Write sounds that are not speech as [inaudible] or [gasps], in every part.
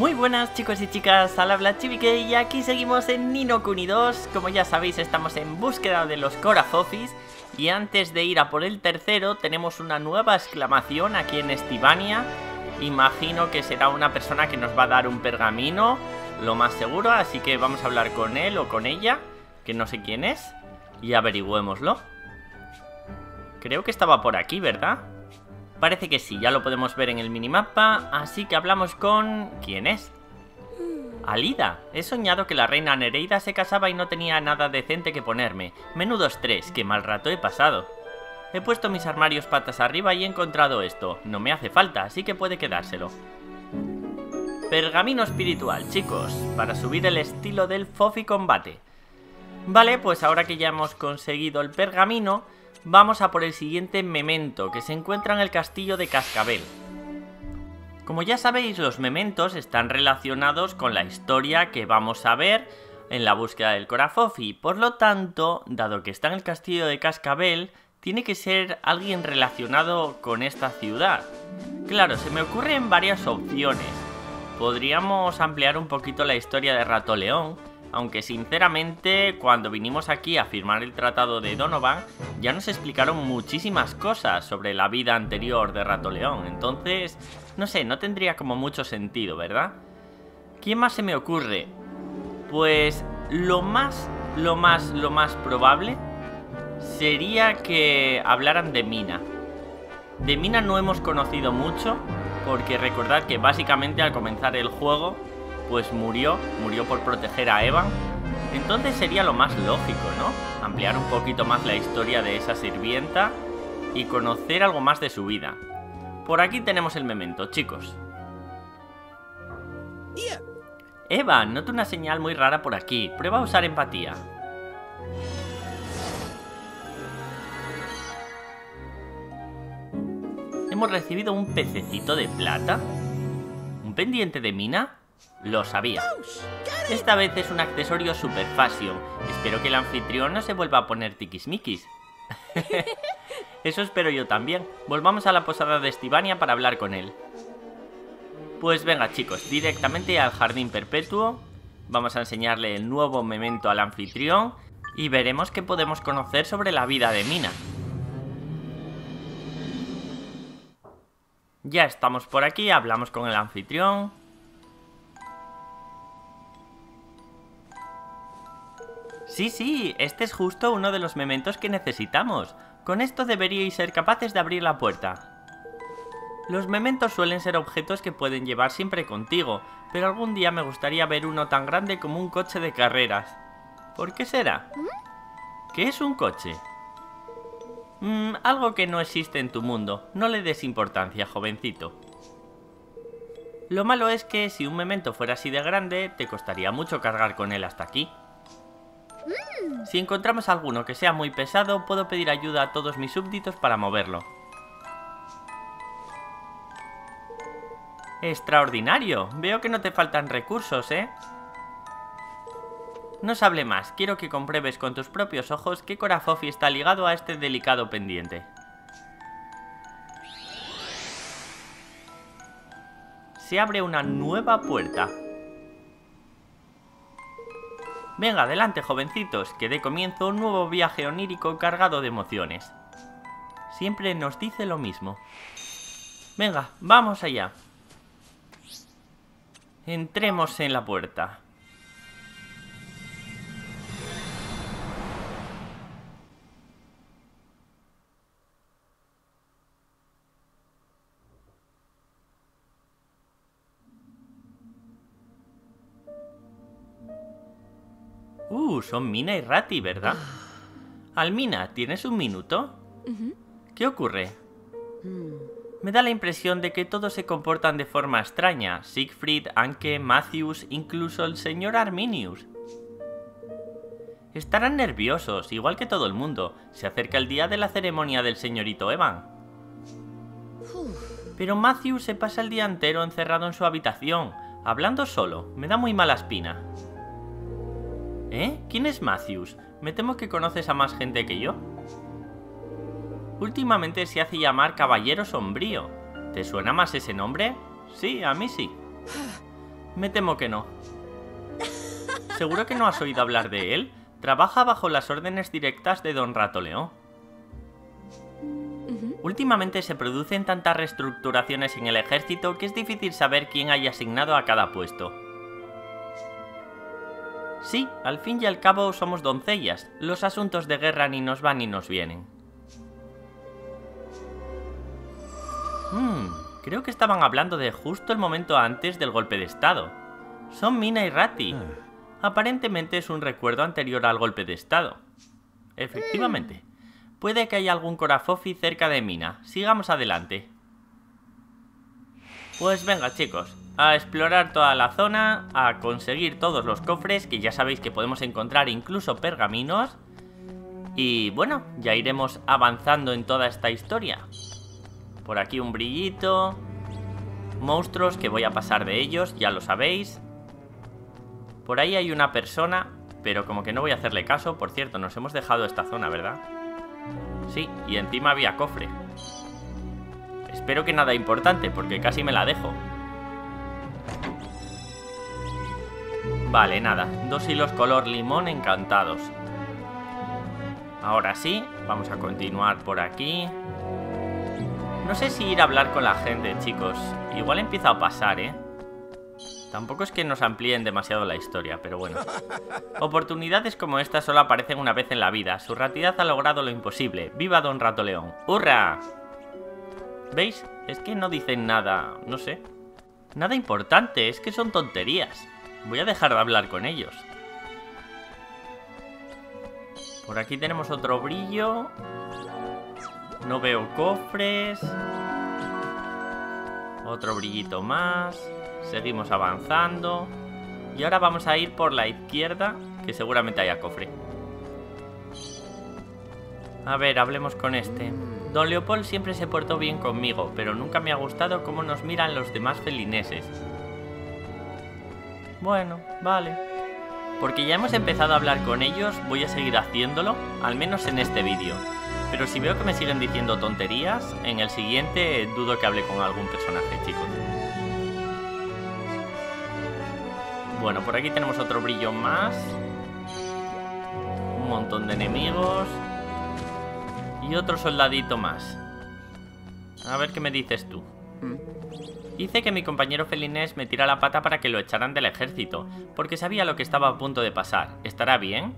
Muy buenas chicos y chicas, al habla Chibique y aquí seguimos en Nino Kuni 2 Como ya sabéis estamos en búsqueda de los Corafofis Y antes de ir a por el tercero tenemos una nueva exclamación aquí en Estivania. Imagino que será una persona que nos va a dar un pergamino, lo más seguro Así que vamos a hablar con él o con ella, que no sé quién es Y averigüémoslo. Creo que estaba por aquí, ¿verdad? Parece que sí, ya lo podemos ver en el minimapa, así que hablamos con... ¿Quién es? Alida. He soñado que la reina Nereida se casaba y no tenía nada decente que ponerme. Menudo estrés, qué mal rato he pasado. He puesto mis armarios patas arriba y he encontrado esto. No me hace falta, así que puede quedárselo. Pergamino espiritual, chicos, para subir el estilo del Fofi combate. Vale, pues ahora que ya hemos conseguido el pergamino, vamos a por el siguiente memento, que se encuentra en el castillo de Cascabel. Como ya sabéis, los mementos están relacionados con la historia que vamos a ver en la búsqueda del Corafofi. Por lo tanto, dado que está en el castillo de Cascabel, tiene que ser alguien relacionado con esta ciudad. Claro, se me ocurren varias opciones. Podríamos ampliar un poquito la historia de Rato León, aunque sinceramente cuando vinimos aquí a firmar el tratado de Donovan ya nos explicaron muchísimas cosas sobre la vida anterior de Rato León, entonces no sé, no tendría como mucho sentido, ¿verdad? ¿Quién más se me ocurre? Pues lo más, lo más, lo más probable sería que hablaran de Mina. De Mina no hemos conocido mucho, porque recordad que básicamente al comenzar el juego pues murió, murió por proteger a Evan. Entonces sería lo más lógico, ¿no? Ampliar un poquito más la historia de esa sirvienta y conocer algo más de su vida. Por aquí tenemos el memento, chicos. Evan, noto una señal muy rara por aquí. Prueba a usar empatía. Hemos recibido un pececito de plata. ¿Un pendiente de mina? Lo sabía. Esta vez es un accesorio super fashion. Espero que el anfitrión no se vuelva a poner tiquismiquis. [laughs] Eso espero yo también. Volvamos a la posada de Estivania para hablar con él. Pues venga chicos, directamente al jardín perpetuo. Vamos a enseñarle el nuevo memento al anfitrión y veremos qué podemos conocer sobre la vida de Mina. Ya estamos por aquí, hablamos con el anfitrión. Sí, sí, este es justo uno de los mementos que necesitamos. Con esto deberíais ser capaces de abrir la puerta. Los mementos suelen ser objetos que pueden llevar siempre contigo, pero algún día me gustaría ver uno tan grande como un coche de carreras. ¿Por qué será? ¿Qué es un coche? Mm, algo que no existe en tu mundo. No le des importancia, jovencito. Lo malo es que si un memento fuera así de grande, te costaría mucho cargar con él hasta aquí. Si encontramos alguno que sea muy pesado, puedo pedir ayuda a todos mis súbditos para moverlo. ¡Extraordinario! Veo que no te faltan recursos, ¿eh? No se hable más, quiero que compruebes con tus propios ojos que Corafofi está ligado a este delicado pendiente. Se abre una nueva puerta. Venga, adelante, jovencitos, que dé comienzo un nuevo viaje onírico cargado de emociones. Siempre nos dice lo mismo. Venga, vamos allá. Entremos en la puerta. Uh, son Mina y Rati, ¿verdad? Almina, ¿tienes un minuto? ¿Qué ocurre? Me da la impresión de que todos se comportan de forma extraña. Siegfried, Anke, Matthews, incluso el señor Arminius. Estarán nerviosos, igual que todo el mundo. Se acerca el día de la ceremonia del señorito Evan. Pero Matthews se pasa el día entero encerrado en su habitación, hablando solo. Me da muy mala espina. ¿Eh? ¿Quién es Matthews? Me temo que conoces a más gente que yo. Últimamente se hace llamar Caballero Sombrío. ¿Te suena más ese nombre? Sí, a mí sí. Me temo que no. ¿Seguro que no has oído hablar de él? Trabaja bajo las órdenes directas de Don Rato León. Últimamente se producen tantas reestructuraciones en el ejército que es difícil saber quién haya asignado a cada puesto. Sí, al fin y al cabo somos doncellas. Los asuntos de guerra ni nos van ni nos vienen. Hmm, creo que estaban hablando de justo el momento antes del golpe de estado. Son Mina y Ratti. Ah. Aparentemente es un recuerdo anterior al golpe de estado. Efectivamente. Puede que haya algún Corafofi cerca de Mina. Sigamos adelante. Pues venga chicos, a explorar toda la zona, a conseguir todos los cofres, que ya sabéis que podemos encontrar incluso pergaminos. Y bueno, ya iremos avanzando en toda esta historia. Por aquí un brillito. Monstruos que voy a pasar de ellos, ya lo sabéis. Por ahí hay una persona, pero como que no voy a hacerle caso. Por cierto, nos hemos dejado esta zona, ¿verdad? Sí, y encima había cofre. Espero que nada importante, porque casi me la dejo. Vale, nada. Dos hilos color limón encantados. Ahora sí, vamos a continuar por aquí. No sé si ir a hablar con la gente, chicos. Igual empieza a pasar, ¿eh? Tampoco es que nos amplíen demasiado la historia, pero bueno. Oportunidades como esta solo aparecen una vez en la vida. Su ratidad ha logrado lo imposible. ¡Viva Don Rato León! ¡Hurra! ¿Veis? Es que no dicen nada, no sé. Nada importante, es que son tonterías. Voy a dejar de hablar con ellos. Por aquí tenemos otro brillo. No veo cofres. Otro brillito más. Seguimos avanzando. Y ahora vamos a ir por la izquierda, que seguramente haya cofre. A ver, hablemos con este. Don Leopold siempre se portó bien conmigo, pero nunca me ha gustado cómo nos miran los demás felineses. Bueno, vale. Porque ya hemos empezado a hablar con ellos, voy a seguir haciéndolo, al menos en este vídeo. Pero si veo que me siguen diciendo tonterías, en el siguiente dudo que hable con algún personaje, chicos. Bueno, por aquí tenemos otro brillo más. Un montón de enemigos. Y otro soldadito más. A ver qué me dices tú. Hice que mi compañero Felinés me tira la pata para que lo echaran del ejército, porque sabía lo que estaba a punto de pasar. ¿Estará bien?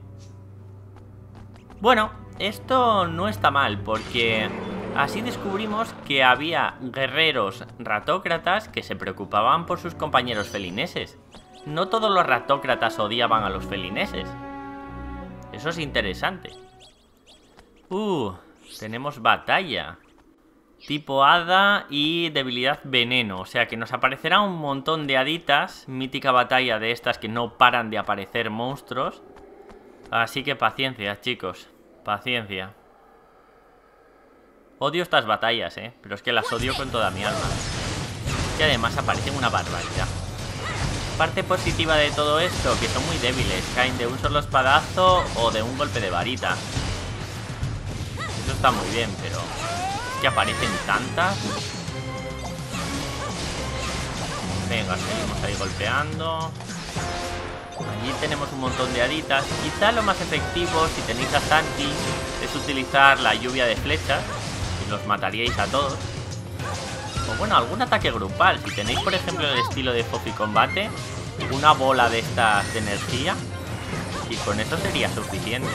Bueno, esto no está mal, porque así descubrimos que había guerreros ratócratas que se preocupaban por sus compañeros felineses. No todos los ratócratas odiaban a los felineses. Eso es interesante. Uh, tenemos batalla tipo hada y debilidad veneno. O sea que nos aparecerá un montón de haditas, mítica batalla de estas que no paran de aparecer monstruos. Así que paciencia, chicos, paciencia. Odio estas batallas, ¿eh? Pero es que las odio con toda mi alma. Y además aparecen una barbaridad. Parte positiva de todo esto, que son muy débiles, caen de un solo espadazo o de un golpe de varita. Está muy bien, pero que aparecen tantas. Venga, seguimos ahí golpeando. Allí tenemos un montón de haditas. Quizá lo más efectivo, si tenéis a Santi, es utilizar la lluvia de flechas. Y los mataríais a todos. O bueno, algún ataque grupal. Si tenéis, por ejemplo, el estilo de Fofi Combate, una bola de estas de energía. Y con eso sería suficiente.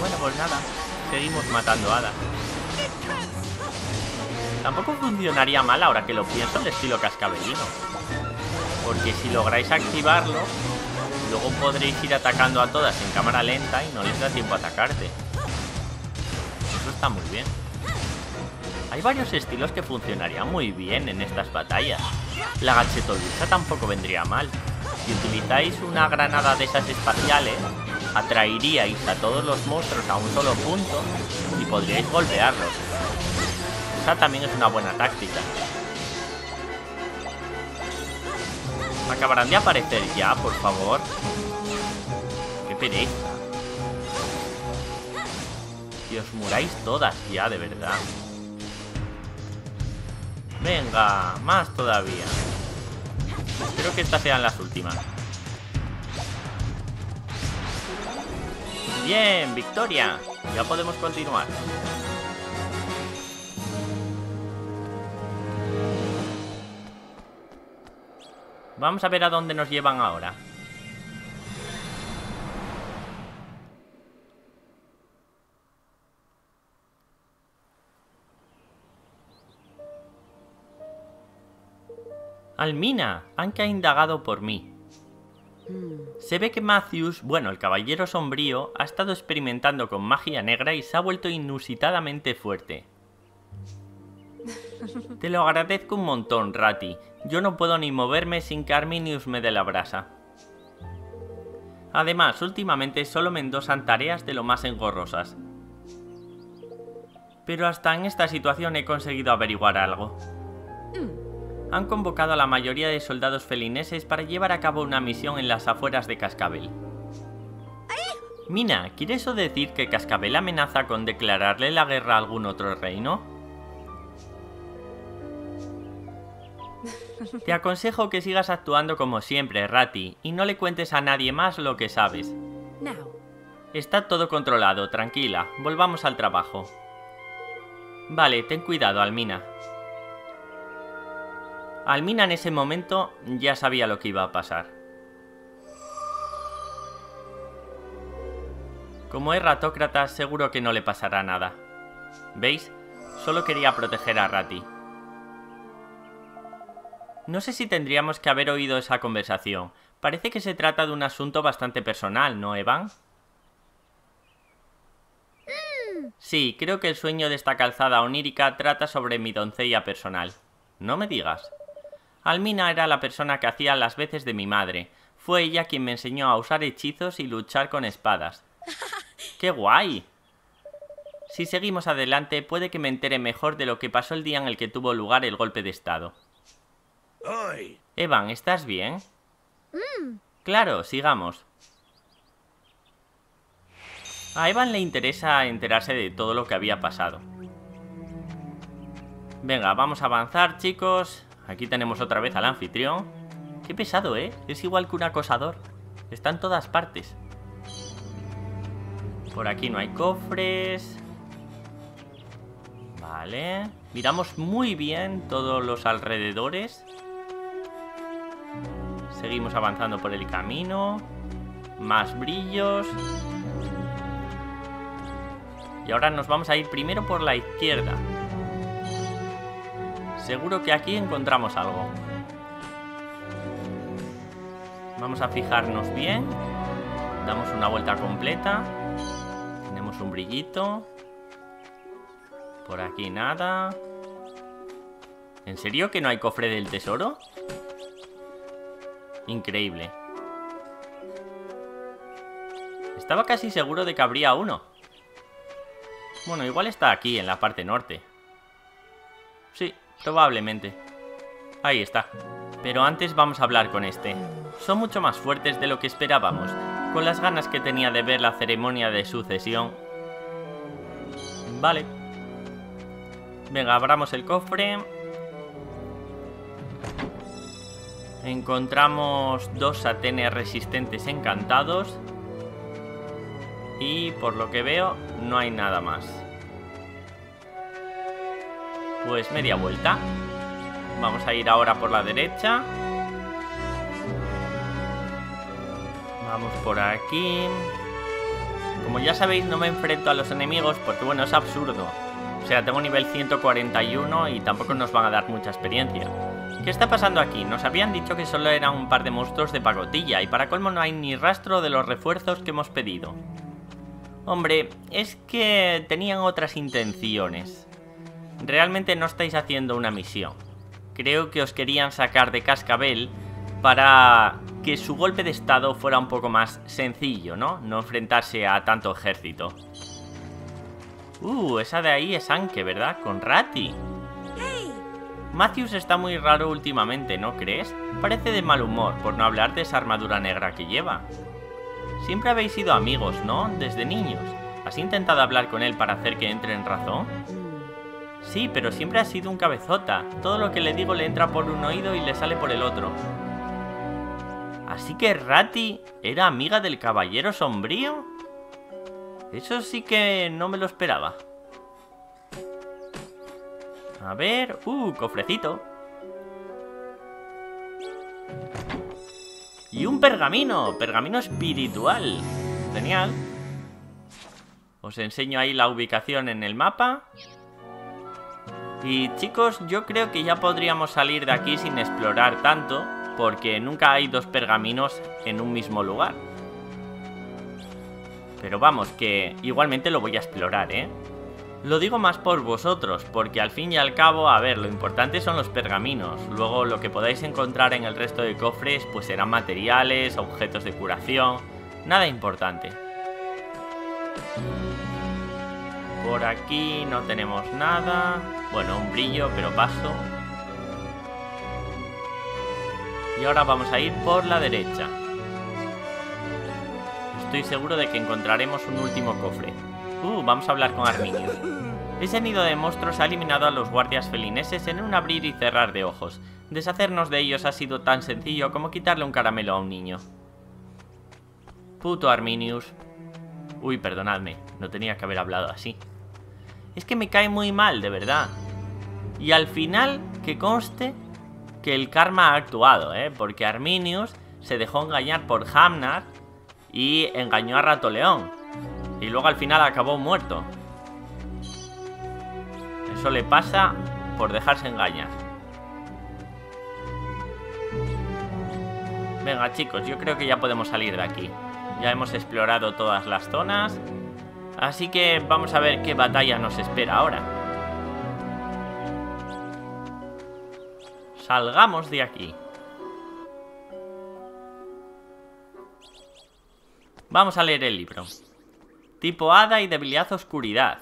Bueno, pues nada. Seguimos matando hadas. Tampoco funcionaría mal ahora que lo pienso el estilo cascabelino. Porque si lográis activarlo, luego podréis ir atacando a todas en cámara lenta y no les da tiempo a atacarte. Eso está muy bien. Hay varios estilos que funcionarían muy bien en estas batallas. La gachetolucha tampoco vendría mal. Si utilizáis una granada de esas espaciales, atraeríais a todos los monstruos a un solo punto y podríais golpearlos. Esa también es una buena táctica. Acabarán de aparecer ya, por favor. Qué pereza. Y os muráis todas ya, de verdad. Venga, más todavía. Espero que estas sean las últimas. Bien, victoria. Ya podemos continuar. Vamos a ver a dónde nos llevan ahora. Almina, Anka ha indagado por mí. Se ve que Matthews, bueno, el caballero sombrío, ha estado experimentando con magia negra y se ha vuelto inusitadamente fuerte. Te lo agradezco un montón, Rati. Yo no puedo ni moverme sin que Arminius me dé la brasa. Además, últimamente solo me endosan tareas de lo más engorrosas. Pero hasta en esta situación he conseguido averiguar algo han convocado a la mayoría de soldados felineses para llevar a cabo una misión en las afueras de Cascabel. Mina, ¿quiere eso decir que Cascabel amenaza con declararle la guerra a algún otro reino? [laughs] Te aconsejo que sigas actuando como siempre, Rati, y no le cuentes a nadie más lo que sabes. Está todo controlado, tranquila. Volvamos al trabajo. Vale, ten cuidado, Almina. Almina en ese momento ya sabía lo que iba a pasar. Como es ratócrata, seguro que no le pasará nada. ¿Veis? Solo quería proteger a Rati. No sé si tendríamos que haber oído esa conversación. Parece que se trata de un asunto bastante personal, ¿no, Evan? Sí, creo que el sueño de esta calzada onírica trata sobre mi doncella personal. No me digas. Almina era la persona que hacía las veces de mi madre. Fue ella quien me enseñó a usar hechizos y luchar con espadas. [laughs] ¡Qué guay! Si seguimos adelante, puede que me entere mejor de lo que pasó el día en el que tuvo lugar el golpe de estado. Evan, ¿estás bien? Mm. Claro, sigamos. A Evan le interesa enterarse de todo lo que había pasado. Venga, vamos a avanzar, chicos. Aquí tenemos otra vez al anfitrión. Qué pesado, ¿eh? Es igual que un acosador. Está en todas partes. Por aquí no hay cofres. Vale. Miramos muy bien todos los alrededores. Seguimos avanzando por el camino. Más brillos. Y ahora nos vamos a ir primero por la izquierda. Seguro que aquí encontramos algo. Vamos a fijarnos bien. Damos una vuelta completa. Tenemos un brillito. Por aquí nada. ¿En serio que no hay cofre del tesoro? Increíble. Estaba casi seguro de que habría uno. Bueno, igual está aquí, en la parte norte. Sí, Probablemente. Ahí está. Pero antes vamos a hablar con este. Son mucho más fuertes de lo que esperábamos. Con las ganas que tenía de ver la ceremonia de sucesión. Vale. Venga, abramos el cofre. Encontramos dos satenes resistentes encantados. Y por lo que veo, no hay nada más. Pues media vuelta. Vamos a ir ahora por la derecha. Vamos por aquí. Como ya sabéis, no me enfrento a los enemigos porque, bueno, es absurdo. O sea, tengo nivel 141 y tampoco nos van a dar mucha experiencia. ¿Qué está pasando aquí? Nos habían dicho que solo eran un par de monstruos de pagotilla y para colmo no hay ni rastro de los refuerzos que hemos pedido. Hombre, es que tenían otras intenciones realmente no estáis haciendo una misión. Creo que os querían sacar de cascabel para que su golpe de estado fuera un poco más sencillo, ¿no? No enfrentarse a tanto ejército. Uh, esa de ahí es Anke, ¿verdad? Con Rati. Matthews está muy raro últimamente, ¿no crees? Parece de mal humor, por no hablar de esa armadura negra que lleva. Siempre habéis sido amigos, ¿no? Desde niños. ¿Has intentado hablar con él para hacer que entre en razón? Sí, pero siempre ha sido un cabezota. Todo lo que le digo le entra por un oído y le sale por el otro. Así que Rati era amiga del caballero sombrío. Eso sí que no me lo esperaba. A ver... ¡Uh! Cofrecito. Y un pergamino. Pergamino espiritual. Genial. Os enseño ahí la ubicación en el mapa. Y chicos, yo creo que ya podríamos salir de aquí sin explorar tanto, porque nunca hay dos pergaminos en un mismo lugar. Pero vamos, que igualmente lo voy a explorar, ¿eh? Lo digo más por vosotros, porque al fin y al cabo, a ver, lo importante son los pergaminos. Luego lo que podáis encontrar en el resto de cofres, pues serán materiales, objetos de curación, nada importante. Por aquí no tenemos nada. Bueno, un brillo, pero paso. Y ahora vamos a ir por la derecha. Estoy seguro de que encontraremos un último cofre. Uh, vamos a hablar con Arminio. Ese nido de monstruos ha eliminado a los guardias felineses en un abrir y cerrar de ojos. Deshacernos de ellos ha sido tan sencillo como quitarle un caramelo a un niño. Puto Arminius. Uy, perdonadme, no tenía que haber hablado así. Es que me cae muy mal, de verdad. Y al final, que conste que el karma ha actuado, ¿eh? Porque Arminius se dejó engañar por Hamnar y engañó a Rato León. Y luego al final acabó muerto. Eso le pasa por dejarse engañar. Venga chicos, yo creo que ya podemos salir de aquí. Ya hemos explorado todas las zonas. Así que vamos a ver qué batalla nos espera ahora. Salgamos de aquí. Vamos a leer el libro. Tipo hada y debilidad oscuridad.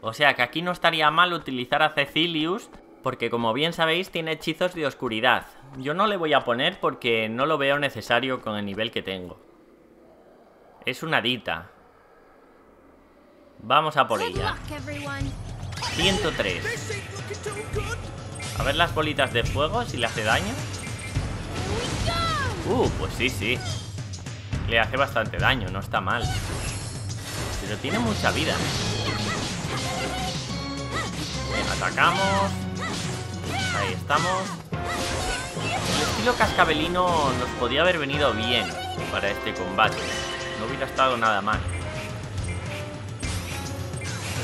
O sea que aquí no estaría mal utilizar a Cecilius porque como bien sabéis tiene hechizos de oscuridad. Yo no le voy a poner porque no lo veo necesario con el nivel que tengo. Es una dita. Vamos a por ella. 103. A ver las bolitas de fuego si le hace daño. Uh, pues sí, sí. Le hace bastante daño, no está mal. Pero tiene mucha vida. atacamos. Ahí estamos. El estilo cascabelino nos podía haber venido bien para este combate. No hubiera estado nada mal.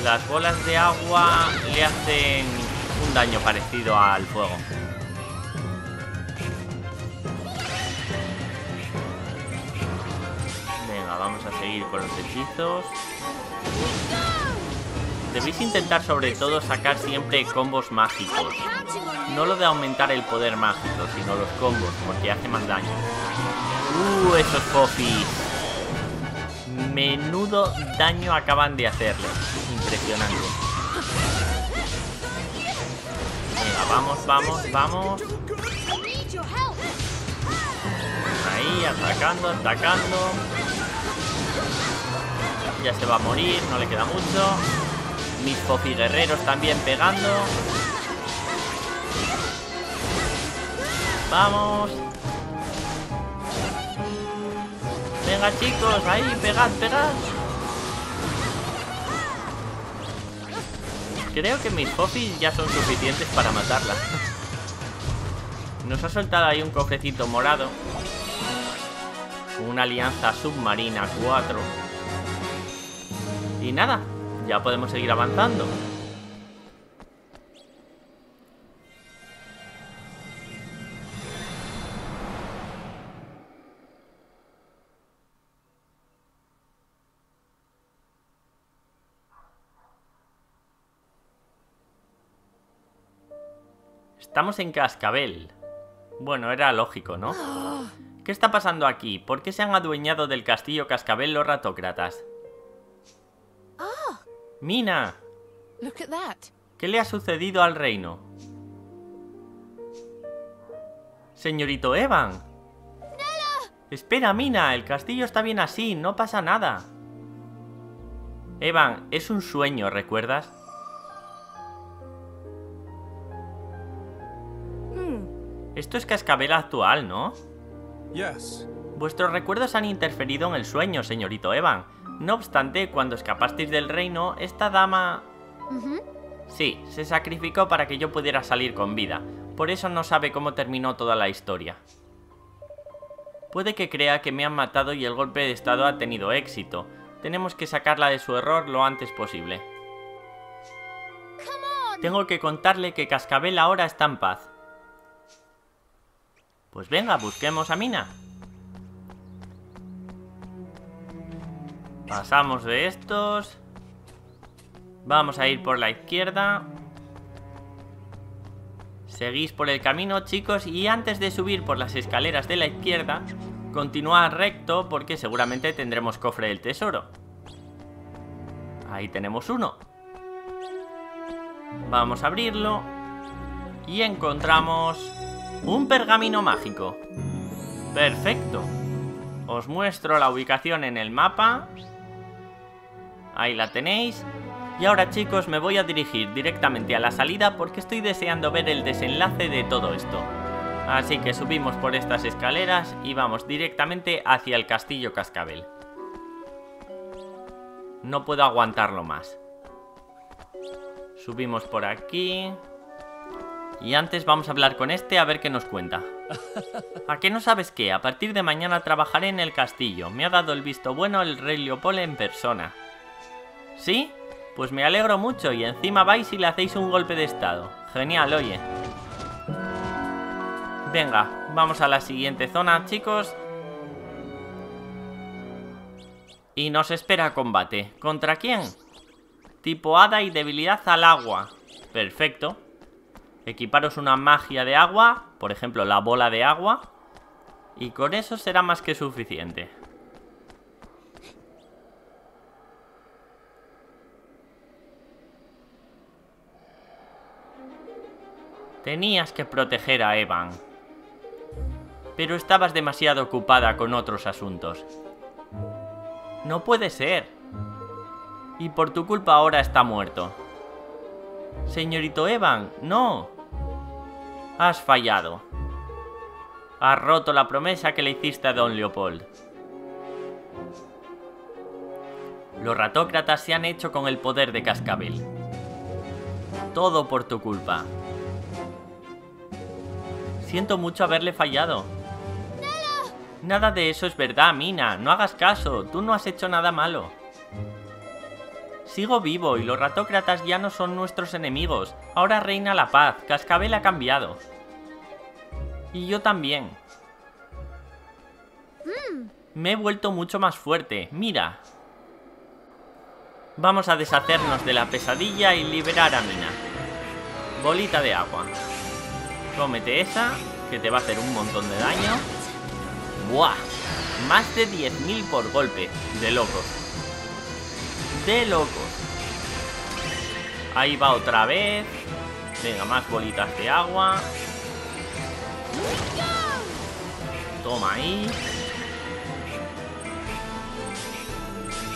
Las bolas de agua le hacen un daño parecido al fuego. Venga, vamos a seguir con los hechizos. Debéis intentar sobre todo sacar siempre combos mágicos. No lo de aumentar el poder mágico, sino los combos, porque hace más daño. ¡Uh, esos fofis! Menudo daño acaban de hacerle. Venga, vamos, vamos, vamos. Ahí, atacando, atacando. Ya se va a morir, no le queda mucho. Mis Fofi guerreros también pegando. Vamos. Venga chicos, ahí, pegad, pegad. Creo que mis Fofis ya son suficientes para matarla. Nos ha soltado ahí un cofrecito morado. Una alianza submarina 4. Y nada, ya podemos seguir avanzando. Estamos en Cascabel. Bueno, era lógico, ¿no? [gasps] ¿Qué está pasando aquí? ¿Por qué se han adueñado del castillo Cascabel los ratócratas? ¡Mina! ¿Qué le ha sucedido al reino? Señorito Evan. Espera, Mina, el castillo está bien así, no pasa nada. Evan, es un sueño, ¿recuerdas? Esto es Cascabel actual, ¿no? Yes. Vuestros recuerdos han interferido en el sueño, señorito Evan. No obstante, cuando escapasteis del reino, esta dama... Sí, se sacrificó para que yo pudiera salir con vida. Por eso no sabe cómo terminó toda la historia. Puede que crea que me han matado y el golpe de estado ha tenido éxito. Tenemos que sacarla de su error lo antes posible. Tengo que contarle que Cascabel ahora está en paz. Pues venga, busquemos a Mina. Pasamos de estos. Vamos a ir por la izquierda. Seguís por el camino, chicos, y antes de subir por las escaleras de la izquierda, continuad recto porque seguramente tendremos cofre del tesoro. Ahí tenemos uno. Vamos a abrirlo. Y encontramos un pergamino mágico. Perfecto. Os muestro la ubicación en el mapa. Ahí la tenéis. Y ahora chicos me voy a dirigir directamente a la salida porque estoy deseando ver el desenlace de todo esto. Así que subimos por estas escaleras y vamos directamente hacia el castillo Cascabel. No puedo aguantarlo más. Subimos por aquí. Y antes vamos a hablar con este a ver qué nos cuenta. ¿A qué no sabes qué? A partir de mañana trabajaré en el castillo. Me ha dado el visto bueno el rey Leopold en persona. ¿Sí? Pues me alegro mucho y encima vais y le hacéis un golpe de estado. Genial, oye. Venga, vamos a la siguiente zona, chicos. Y nos espera combate. ¿Contra quién? Tipo hada y debilidad al agua. Perfecto. Equiparos una magia de agua, por ejemplo la bola de agua. Y con eso será más que suficiente. Tenías que proteger a Evan. Pero estabas demasiado ocupada con otros asuntos. No puede ser. Y por tu culpa ahora está muerto. Señorito Evan, no. Has fallado. Has roto la promesa que le hiciste a Don Leopold. Los ratócratas se han hecho con el poder de Cascabel. Todo por tu culpa. Siento mucho haberle fallado. Nada de eso es verdad, Mina. No hagas caso. Tú no has hecho nada malo. Sigo vivo y los ratócratas ya no son nuestros enemigos. Ahora reina la paz. Cascabel ha cambiado. Y yo también. Me he vuelto mucho más fuerte. Mira. Vamos a deshacernos de la pesadilla y liberar a Mina. Bolita de agua. Cómete esa, que te va a hacer un montón de daño. ¡Buah! Más de 10.000 por golpe. De locos. De locos. Ahí va otra vez. Venga, más bolitas de agua. Toma ahí.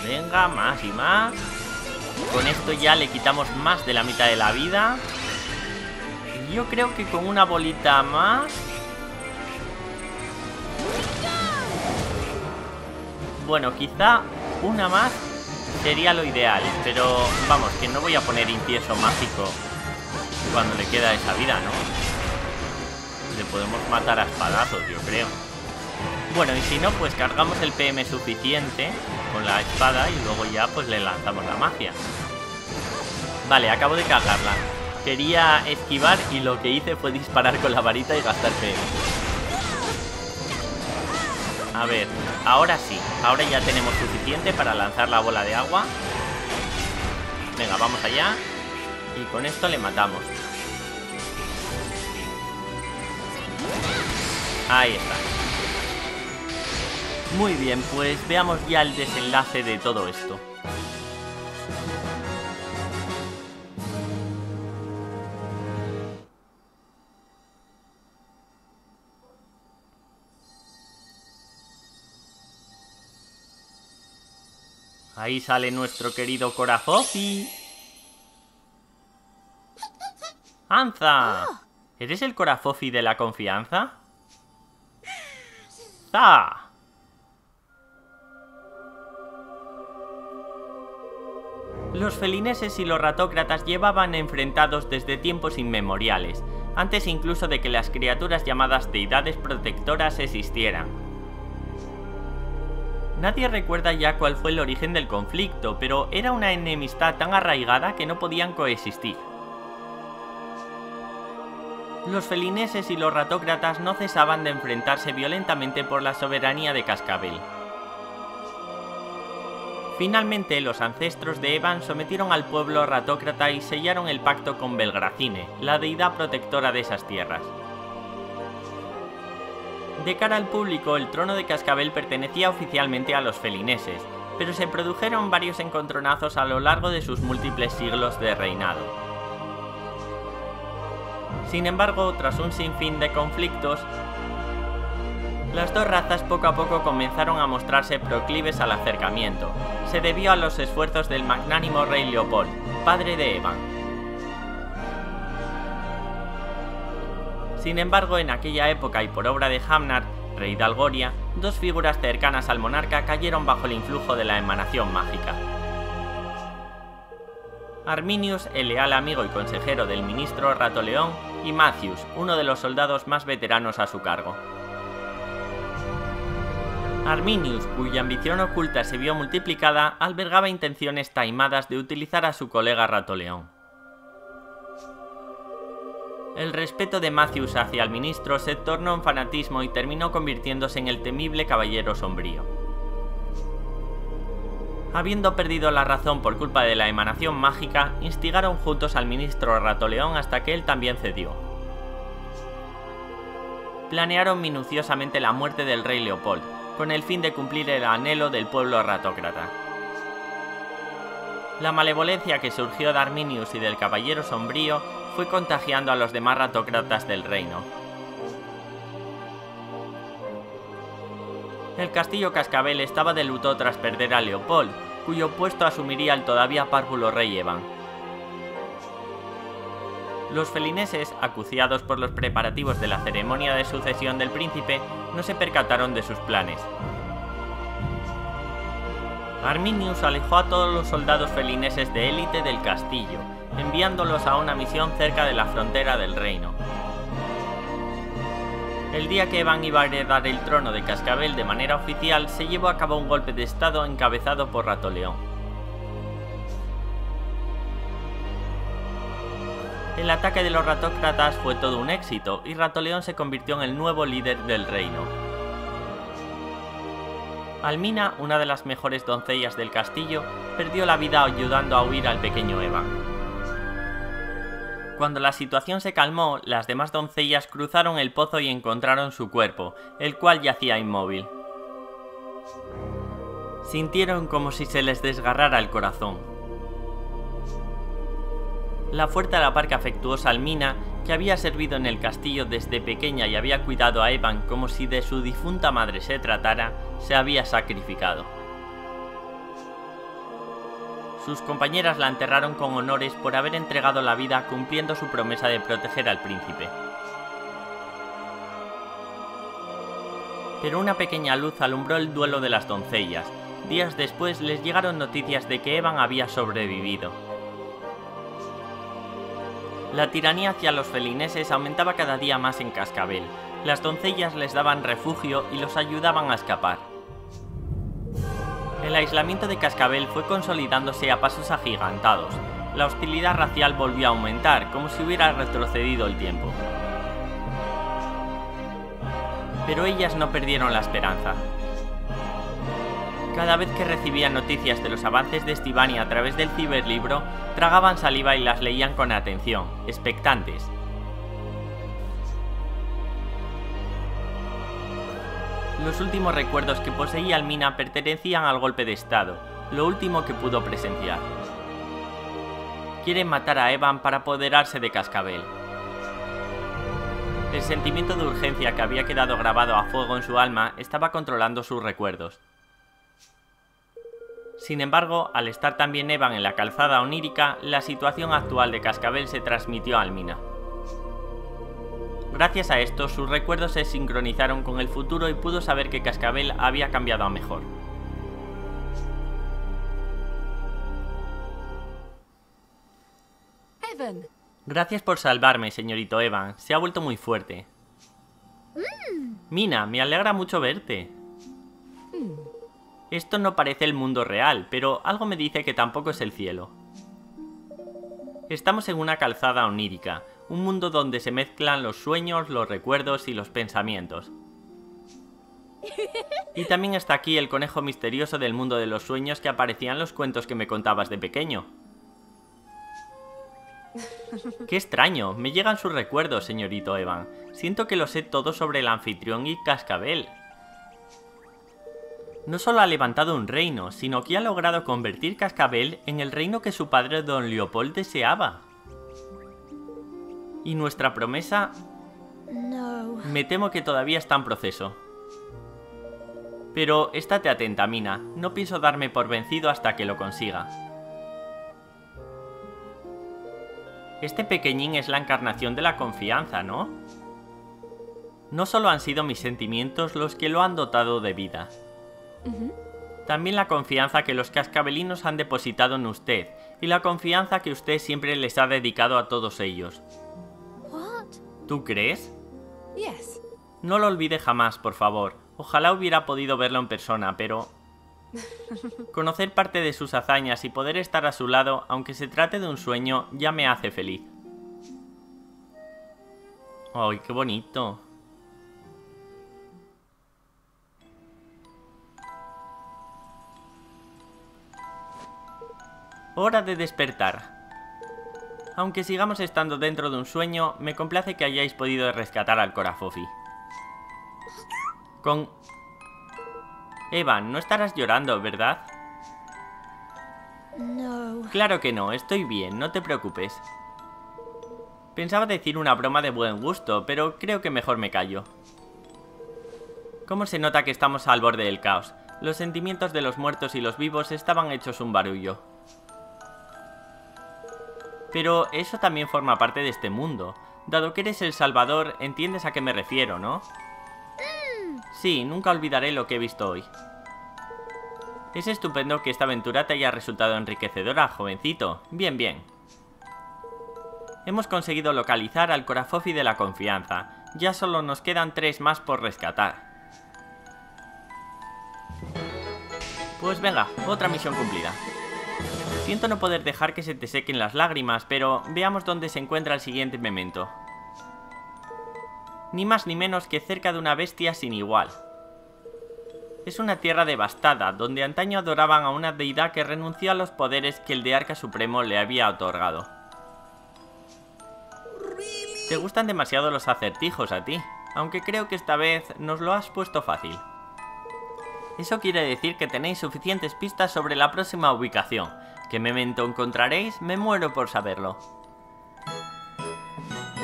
Venga, más y más. Con esto ya le quitamos más de la mitad de la vida. Yo creo que con una bolita más... Bueno, quizá una más sería lo ideal, pero vamos, que no voy a poner incienso mágico cuando le queda esa vida, ¿no? Le podemos matar a espadazos, yo creo. Bueno, y si no, pues cargamos el PM suficiente con la espada y luego ya pues le lanzamos la magia. Vale, acabo de cagarla. Quería esquivar y lo que hice fue disparar con la varita y gastar PM. A ver, ahora sí. Ahora ya tenemos suficiente para lanzar la bola de agua. Venga, vamos allá. Y con esto le matamos. Ahí está. Muy bien, pues veamos ya el desenlace de todo esto. Ahí sale nuestro querido Corazofi. ¡Anza! ¿Eres el Corafofi de la confianza? ¡Za! Los felineses y los ratócratas llevaban enfrentados desde tiempos inmemoriales, antes incluso de que las criaturas llamadas deidades protectoras existieran. Nadie recuerda ya cuál fue el origen del conflicto, pero era una enemistad tan arraigada que no podían coexistir. Los felineses y los ratócratas no cesaban de enfrentarse violentamente por la soberanía de Cascabel. Finalmente, los ancestros de Evan sometieron al pueblo ratócrata y sellaron el pacto con Belgracine, la deidad protectora de esas tierras. De cara al público, el trono de Cascabel pertenecía oficialmente a los felineses, pero se produjeron varios encontronazos a lo largo de sus múltiples siglos de reinado. Sin embargo, tras un sinfín de conflictos, las dos razas poco a poco comenzaron a mostrarse proclives al acercamiento. Se debió a los esfuerzos del magnánimo rey Leopold, padre de Evan. Sin embargo, en aquella época y por obra de Hamnar, rey de Algoria, dos figuras cercanas al monarca cayeron bajo el influjo de la emanación mágica. Arminius, el leal amigo y consejero del ministro Ratoleón, y Matthews, uno de los soldados más veteranos a su cargo. Arminius, cuya ambición oculta se vio multiplicada, albergaba intenciones taimadas de utilizar a su colega Ratoleón. El respeto de Matthews hacia el ministro se tornó en fanatismo y terminó convirtiéndose en el temible caballero sombrío. Habiendo perdido la razón por culpa de la emanación mágica, instigaron juntos al ministro Ratoleón hasta que él también cedió. Planearon minuciosamente la muerte del rey Leopold, con el fin de cumplir el anhelo del pueblo ratócrata. La malevolencia que surgió de Arminius y del Caballero Sombrío fue contagiando a los demás ratócratas del reino. El castillo Cascabel estaba de luto tras perder a Leopold, cuyo puesto asumiría el todavía párvulo rey Evan. Los felineses, acuciados por los preparativos de la ceremonia de sucesión del príncipe, no se percataron de sus planes. Arminius alejó a todos los soldados felineses de élite del castillo, enviándolos a una misión cerca de la frontera del reino. El día que Evan iba a heredar el trono de Cascabel de manera oficial, se llevó a cabo un golpe de estado encabezado por Ratoleón. El ataque de los ratócratas fue todo un éxito y Ratoleón se convirtió en el nuevo líder del reino. Almina, una de las mejores doncellas del castillo, perdió la vida ayudando a huir al pequeño Eva. Cuando la situación se calmó, las demás doncellas cruzaron el pozo y encontraron su cuerpo, el cual yacía inmóvil. Sintieron como si se les desgarrara el corazón la fuerte a la par que afectuosa Almina, que había servido en el castillo desde pequeña y había cuidado a Evan como si de su difunta madre se tratara, se había sacrificado. Sus compañeras la enterraron con honores por haber entregado la vida cumpliendo su promesa de proteger al príncipe. Pero una pequeña luz alumbró el duelo de las doncellas. Días después les llegaron noticias de que Evan había sobrevivido, la tiranía hacia los felineses aumentaba cada día más en Cascabel. Las doncellas les daban refugio y los ayudaban a escapar. El aislamiento de Cascabel fue consolidándose a pasos agigantados. La hostilidad racial volvió a aumentar, como si hubiera retrocedido el tiempo. Pero ellas no perdieron la esperanza. Cada vez que recibían noticias de los avances de Estivania a través del ciberlibro, tragaban saliva y las leían con atención, expectantes. Los últimos recuerdos que poseía Almina pertenecían al golpe de estado, lo último que pudo presenciar. Quieren matar a Evan para apoderarse de Cascabel. El sentimiento de urgencia que había quedado grabado a fuego en su alma estaba controlando sus recuerdos. Sin embargo, al estar también Evan en la calzada onírica, la situación actual de Cascabel se transmitió a Almina. Gracias a esto, sus recuerdos se sincronizaron con el futuro y pudo saber que Cascabel había cambiado a mejor. Evan. Gracias por salvarme, señorito Evan. Se ha vuelto muy fuerte. Mina, me alegra mucho verte. Esto no parece el mundo real, pero algo me dice que tampoco es el cielo. Estamos en una calzada onírica, un mundo donde se mezclan los sueños, los recuerdos y los pensamientos. [laughs] Y también está aquí el conejo misterioso del mundo de los sueños que aparecía en los cuentos que me contabas de pequeño. [laughs] Qué extraño, me llegan sus recuerdos, señorito Evan. Siento que lo sé todo sobre el anfitrión y Cascabel. No solo ha levantado un reino, sino que ha logrado convertir Cascabel en el reino que su padre don Leopold deseaba. Y nuestra promesa... No. Me temo que todavía está en proceso. Pero estate atenta, Mina. No pienso darme por vencido hasta que lo consiga. Este pequeñín es la encarnación de la confianza, ¿no? No solo han sido mis sentimientos los que lo han dotado de vida. También la confianza que los cascabelinos han depositado en usted y la confianza que usted siempre les ha dedicado a todos ellos. ¿Tú crees? Yes. No lo olvide jamás, por favor. Ojalá hubiera podido verlo en persona, pero... [laughs] Conocer parte de sus hazañas y poder estar a su lado, aunque se trate de un sueño, ya me hace feliz. ¡Ay, qué bonito! Hora de despertar. Aunque sigamos estando dentro de un sueño, me complace que hayáis podido rescatar al Corafofi. Con... Evan, no estarás llorando, ¿verdad? No. Claro que no, estoy bien, no te preocupes. Pensaba decir una broma de buen gusto, pero creo que mejor me callo. ¿Cómo se nota que estamos al borde del caos? Los sentimientos de los muertos y los vivos estaban hechos un barullo. Pero eso también forma parte de este mundo. Dado que eres el Salvador, entiendes a qué me refiero, ¿no? Sí, nunca olvidaré lo que he visto hoy. Es estupendo que esta aventura te haya resultado enriquecedora, jovencito. Bien, bien. Hemos conseguido localizar al Corafofi de la confianza. Ya solo nos quedan tres más por rescatar. Pues venga, otra misión cumplida. Siento no poder dejar que se te sequen las lágrimas, pero veamos dónde se encuentra el siguiente memento. Ni más ni menos que cerca de una bestia sin igual. Es una tierra devastada, donde antaño adoraban a una deidad que renunció a los poderes que el de Arca Supremo le había otorgado. Te gustan demasiado los acertijos a ti, aunque creo que esta vez nos lo has puesto fácil. Eso quiere decir que tenéis suficientes pistas sobre la próxima ubicación. ¿Qué memento encontraréis? Me muero por saberlo.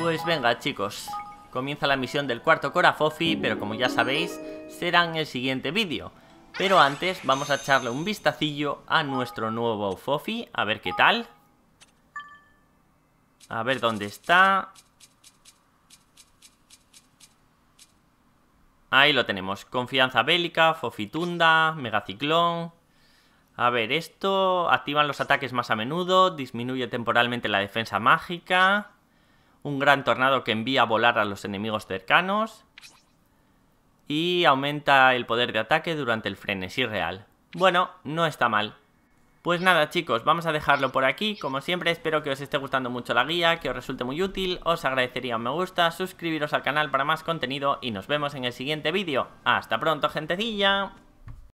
Pues venga chicos, comienza la misión del cuarto Corafofi, pero como ya sabéis, será en el siguiente vídeo. Pero antes vamos a echarle un vistacillo a nuestro nuevo Fofi, a ver qué tal. A ver dónde está. Ahí lo tenemos. Confianza bélica, Fofitunda, Megaciclón. A ver, esto activan los ataques más a menudo, disminuye temporalmente la defensa mágica. Un gran tornado que envía a volar a los enemigos cercanos. Y aumenta el poder de ataque durante el frenesí real. Bueno, no está mal. Pues nada chicos, vamos a dejarlo por aquí. Como siempre espero que os esté gustando mucho la guía, que os resulte muy útil. Os agradecería un me gusta, suscribiros al canal para más contenido y nos vemos en el siguiente vídeo. ¡Hasta pronto gentecilla!